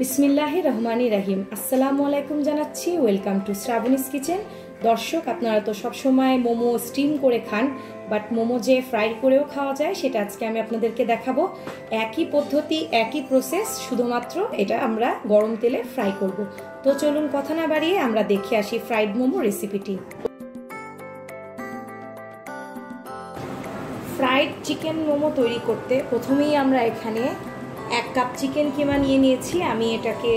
বিসমিল্লাহ রহমানি রাহিম। আসসালামু আলাইকুম জানাচ্ছি, ওয়েলকাম টু শ্রাবণীস কিচেন। দর্শক, আপনারা তো সবসময় মোমো স্টিম করে খান, বাট মোমো যে ফ্রাই করেও খাওয়া যায়, সেটা আজকে আমি আপনাদেরকে দেখাবো। একই পদ্ধতি, একই প্রসেস শুধুমাত্র এটা আমরা গরম তেলে ফ্রাই করব। তো চলুন কথা না বাড়িয়ে আমরা দেখে আসি ফ্রাইড মোমো রেসিপিটি। ফ্রাইড চিকেন মোমো তৈরি করতে প্রথমেই আমরা এখানে এক কাপ চিকেন কিমা নিয়ে নিয়েছি। আমি এটাকে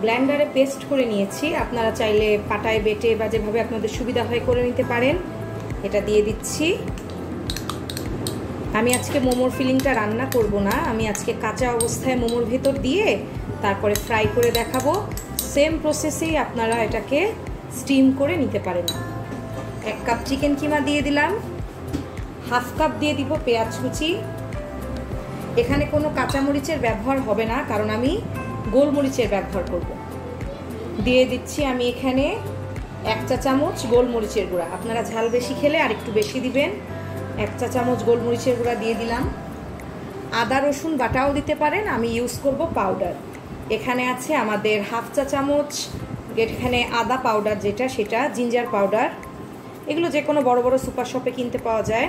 ব্ল্যান্ডারে পেস্ট করে নিয়েছি। আপনারা চাইলে পাটায় বেটে বা যেভাবে আপনাদের সুবিধা হয় করে নিতে পারেন। এটা দিয়ে দিচ্ছি। আমি আজকে মোমোর ফিলিংটা রান্না করব না। আমি আজকে কাঁচা অবস্থায় মোমোর ভেতর দিয়ে তারপরে ফ্রাই করে দেখাবো। সেম প্রসেসেই আপনারা এটাকে স্টিম করে নিতে পারেন। এক কাপ চিকেন কিমা দিয়ে দিলাম। হাফ কাপ দিয়ে দিব পেঁয়াজ কুচি। এখানে কোনো কাঁচামরিচের ব্যবহার হবে না, কারণ আমি গোলমরিচের ব্যবহার করব। দিয়ে দিচ্ছি আমি এখানে এক চা চামচ গোলমরিচের গুঁড়া। আপনারা ঝাল বেশি খেলে আর একটু বেশি দিবেন। এক চা চামচ গোলমরিচের গুঁড়া দিয়ে দিলাম। আদা, রসুন বাটাও দিতে পারেন, আমি ইউজ করব পাউডার এখানে আছে আমাদের হাফ চা চামচ, এখানে আদা পাউডার যেটা, সেটা জিঞ্জার পাউডার এগুলো যে কোনো বড় বড় সুপার শপে কিনতে পাওয়া যায়।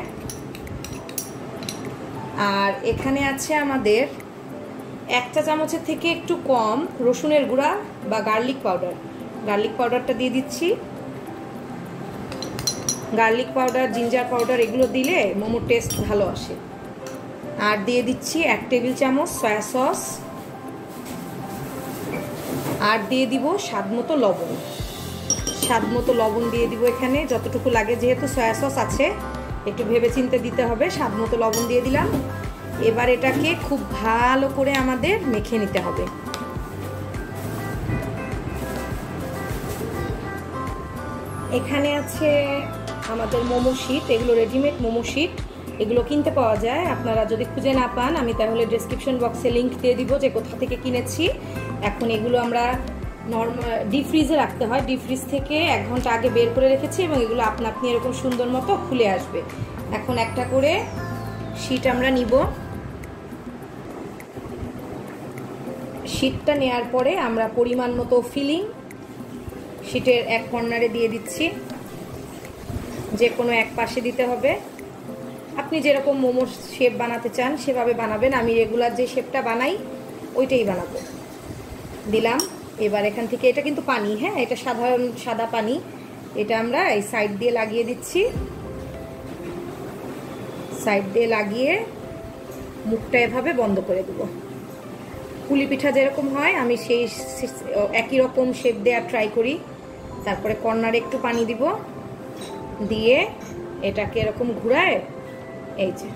আর এখানে আছে আমাদের এক চা চামচের থেকে একটু কম রসুনের গুঁড়া বা গার্লিক পাউডার। গার্লিক পাউডারটা দিয়ে দিচ্ছি। গার্লিক পাউডার, জিঞ্জার পাউডার এগুলো দিলে মোমোর টেস্ট ভালো আসে। আর দিয়ে দিচ্ছি এক টেবিল চামচ সয়া সস। আর দিয়ে দিব স্বাদ মতো লবণ। স্বাদ মতো লবণ দিয়ে দিব এখানে, যতটুকু লাগে, যেহেতু সয়া সস আছে। একটু ভেবে চিনতে দিতে হবে, স্বাদ মতো লবণ দিয়ে দিলাম। এবার এটাকে খুব ভালো করে আমাদের মেখে নিতে হবে। এখানে আছে আমাদের মোমো শিট, এগুলো রেডিমেড মোমো শিট। এগুলো কিনতে পাওয়া যায়, আপনারা যদি খুঁজে না পান, আমি তাহলে ডিসক্রিপশন বক্সে লিঙ্ক দিয়ে দিব যে কোথা থেকে কিনেছি। এখন এগুলো আমরা নর্মাল ডিপ ফ্রিজে রাখতে হয়। ডিপ ফ্রিজ থেকে এক ঘণ্টা আগে বের করে রেখেছি এবং এগুলো আপনা আপনি এরকম সুন্দর মতো খুলে আসবে। এখন একটা করে শীট আমরা নিব। শীটটা নেওয়ার পরে আমরা পরিমাণ মতো ফিলিং শীটের এক কর্নারে দিয়ে দিচ্ছি। যে কোনো এক পাশে দিতে হবে। আপনি যেরকম মোমোর শেপ বানাতে চান, সেভাবে বানাবেন। আমি রেগুলার যে শেপটা বানাই, ওইটাই বানাবো। দিলাম। এবার এখান থেকে এটা কিন্তু পানি হ্যাঁ? এটা সাধারণ সাদা পানি। এটা আমরা এই সাইড দিয়ে লাগিয়ে দিচ্ছি। সাইড দিয়ে লাগিয়ে মুখটা এভাবে বন্ধ করে দেব। পুলি পিঠা যেরকম হয়, আমি সেই একই রকম শেপ দেওয়ার ট্রাই করি। তারপরে কর্নারে একটু পানি দিব। দিয়ে এটাকে এরকম ঘুরায়, এই যে,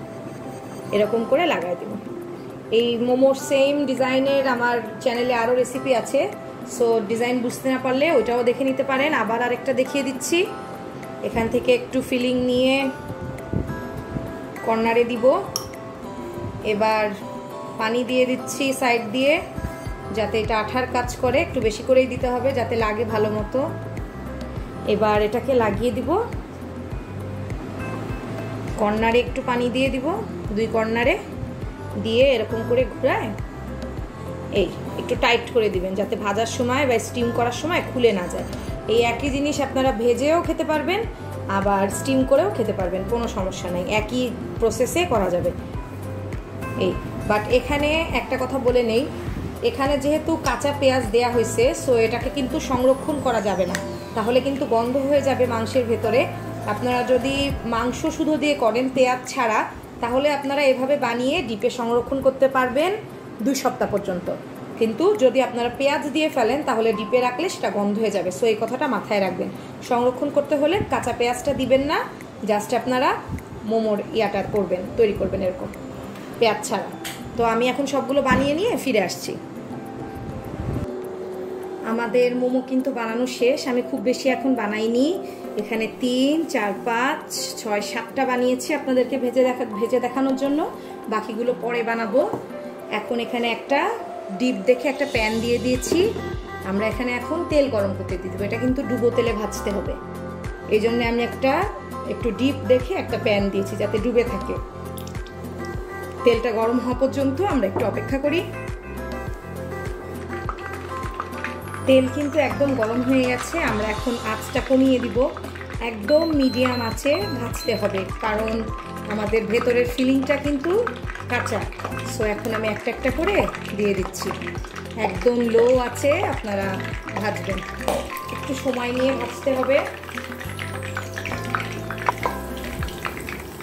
এরকম করে লাগাই দেব। এই মোমোর সেম ডিজাইনের আমার চ্যানেলে আরও রেসিপি আছে। সো ডিজাইন বুঝতে না পারলে ওইটাও দেখে নিতে পারেন। আবার আরেকটা দেখিয়ে দিচ্ছি। এখান থেকে একটু ফিলিং নিয়ে কর্নারে দিব। এবার পানি দিয়ে দিচ্ছি সাইড দিয়ে, যাতে এটা আঠার কাজ করে। একটু বেশি করেই দিতে হবে, যাতে লাগে ভালো মতো। এবার এটাকে লাগিয়ে দিব। কর্নারে একটু পানি দিয়ে দিব, দুই কর্নারে দিয়ে এরকম করে ঘুরায়। এই, একটু টাইট করে দিবেন যাতে ভাজার সময় বা স্টিম করার সময় খুলে না যায়। এই একই জিনিস আপনারা ভেজেও খেতে পারবেন, আবার স্টিম করেও খেতে পারবেন, কোনো সমস্যা নেই, একই প্রসেসে করা যাবে। এই বাট এখানে একটা কথা বলে নেই, এখানে যেহেতু কাঁচা পেঁয়াজ দেয়া হয়েছে সো এটাকে কিন্তু সংরক্ষণ করা যাবে না। তাহলে কিন্তু গন্ধ হয়ে যাবে মাংসের ভেতরে। আপনারা যদি মাংস শুধু দিয়ে করেন, পেঁয়াজ ছাড়া, তাহলে আপনারা এভাবে বানিয়ে ডিপে সংরক্ষণ করতে পারবেন। দুই সপ্তাহ পর্যন্ত। কিন্তু যদি আপনারা পেঁয়াজ দিয়ে ফেলেন, তাহলে ডিপে রাখলে সেটা গন্ধ হয়ে যাবে। সো এই কথাটা মাথায় রাখবেন। সংরক্ষণ করতে হলে কাঁচা পেঁয়াজটা দিবেন না জাস্ট আপনারা মোমোর ইয়াটার করবেন, তৈরি করবেন এরকম, পেঁয়াজ ছাড়া। তো আমি এখন সবগুলো বানিয়ে নিয়ে ফিরে আসছি। আমাদের মোমো কিন্তু বানানো শেষ। আমি খুব বেশি এখন বানাইনি। এখানে তিন, চার, পাঁচ, ছয়, সাতটা বানিয়েছি আপনাদেরকে ভেজে দেখা, ভেজে দেখানোর জন্য। বাকিগুলো পরে বানাবো। এখন এখানে একটা ডিপ দেখে একটা প্যান দিয়ে দিয়েছি। আমরা এখানে এখন তেল গরম করতে দিয়ে দেবো। এটা কিন্তু ডুবো তেলে ভাজতে হবে। এই জন্য আমি একটা একটু ডিপ দেখে একটা প্যান দিয়েছি যাতে ডুবে থাকে। তেলটা গরম হওয়া পর্যন্ত আমরা একটু অপেক্ষা করি। তেল কিন্তু একদম গরম হয়ে গেছে। আমরা এখন আঁচটা কমিয়ে দিব। একদম মিডিয়াম আছে ভাজতে হবে। কারণ আমাদের ভেতরের ফিলিংটা কিন্তু কাঁচা। সো এখন আমি একটা একটা করে দিয়ে দিচ্ছি। একদম লো আছে, আপনারা ভাজবেন। একটু সময় নিয়ে ভাজতে হবে।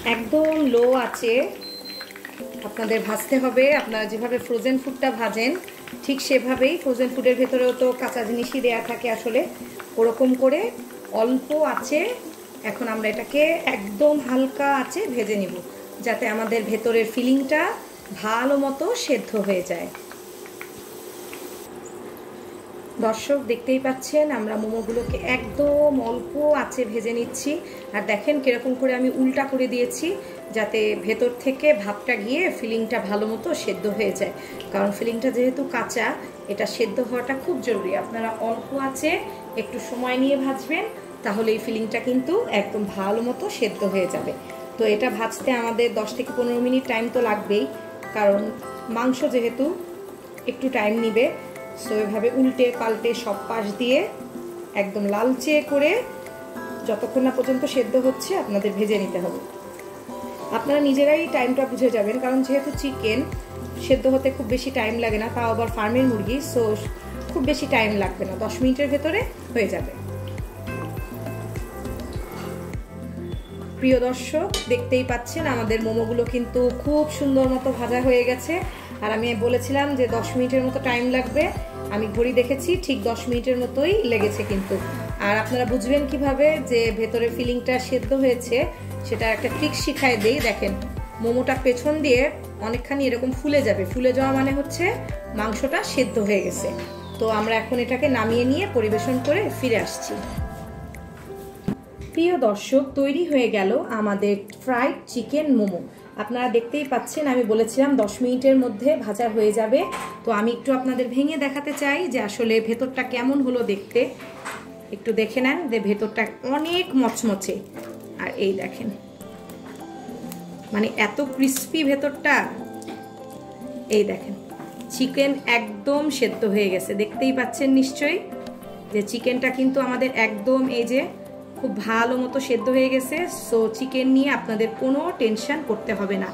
একদম লো আছে। আপনাদের ভাজতে হবে। আপনারা যেভাবে ফ্রোজেন ফুডটা ভাজেন, ঠিক সেভাবেই ফ্রোজেন ফুডের ভেতরেও তো কাঁচা জিনিসই দেওয়া থাকে আসলে। ওরকম করে অল্প আছে। এখন আমরা এটাকে একদম হালকা আছে ভেজে নিব। যাতে আমাদের ভেতরের ফিলিংটা ভালো মতো সেদ্ধ হয়ে যায়। দর্শক, দেখতেই পাচ্ছেন, আমরা মোমোগুলোকে একদম অল্প আছে ভেজে নিচ্ছি। আর দেখেন কীরকম করে আমি উল্টা করে দিয়েছি, যাতে ভেতর থেকে ভাবটা গিয়ে ফিলিংটা ভালো মতো সেদ্ধ হয়ে যায়। কারণ ফিলিংটা যেহেতু কাঁচা, এটা সেদ্ধ হওয়াটা খুব জরুরি। আপনারা অল্প আছে একটু সময় নিয়ে ভাজবেন, তাহলে এই ফিলিংটা কিন্তু একদম ভালো মতো সেদ্ধ হয়ে যাবে। তো এটা ভাজতে আমাদের দশ থেকে পনেরো মিনিট টাইম তো লাগবেই, কারণ মাংস যেহেতু একটু টাইম নিবে সো এভাবে উল্টে পাল্টে সব পাশ দিয়ে একদম লালচে করে যতক্ষণ না পর্যন্ত সেদ্ধ হচ্ছে আপনাদের ভেজে নিতে হবে। আপনারা নিজেরাই টাইমটা বুঝে যাবেন, কারণ যেহেতু চিকেন সেদ্ধ হতে খুব বেশি টাইম লাগে না, তাও আবার ফার্মের মুরগি সো খুব বেশি টাইম লাগবে না, দশ মিনিটের ভেতরে হয়ে যাবে। প্রিয় দর্শক, দেখতেই পাচ্ছেন আমাদের মোমোগুলো কিন্তু খুব সুন্দর মতো ভাজা হয়ে গেছে। আর আমি বলেছিলাম যে দশ মিনিটের মতো টাইম লাগবে। আমি ঘড়ি দেখেছি, ঠিক দশ মিনিটের মতোই লেগেছে কিন্তু। আর আপনারা বুঝবেন কীভাবে যে ভেতরে ফিলিংটা সেদ্ধ হয়েছে, সেটা একটা ট্রিক শিখায় দেই। দেখেন, মোমোটা পেছন দিয়ে অনেকখানি এরকম ফুলে যাবে। ফুলে যাওয়া মানে হচ্ছে মাংসটা সেদ্ধ হয়ে গেছে। তো আমরা এখন এটাকে নামিয়ে নিয়ে পরিবেশন করে ফিরে আসছি। প্রিয় দর্শক, তৈরি হয়ে গেল আমাদের ফ্রাইড চিকেন মোমো। আপনারা দেখতেই পাচ্ছেন, আমি বলেছিলাম দশ মিনিটের মধ্যে ভাজা হয়ে যাবে। তো আমি একটু আপনাদের ভেঙে দেখাতে চাই যে আসলে ভেতরটা কেমন হলো দেখতে। একটু দেখে নেন যে ভেতরটা অনেক মচমচে। আর এই দেখেন মানে এত ক্রিস্পি ভেতরটা। এই দেখেন চিকেন একদম সেদ্ধ হয়ে গেছে। দেখতেই পাচ্ছেন নিশ্চয়ই যে চিকেনটা কিন্তু আমাদের একদম এই যে খুব ভালো মতো সেদ্ধ হয়ে গেছে সো চিকেন নিয়ে আপনাদের কোনো টেনশন করতে হবে না।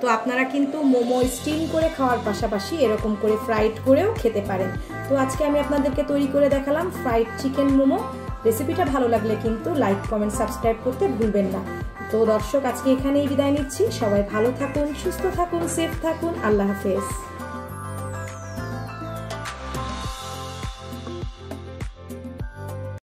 তো আপনারা কিন্তু মোমো স্টিম করে খাওয়ার পাশাপাশি এরকম করে ফ্রাইড করেও খেতে পারেন। তো আজকে আমি আপনাদেরকে তৈরি করে দেখালাম ফ্রাইড চিকেন মোমো। রেসিপিটা ভালো লাগলে কিন্তু লাইক কমেন্ট সাবস্ক্রাইব করতে ভুলবেন না। তো দর্শক, আজকে এখানেই বিদায় নিচ্ছি। সবাই ভালো থাকুন, সুস্থ থাকুন সেফ থাকুন। আল্লাহ হাফেজ।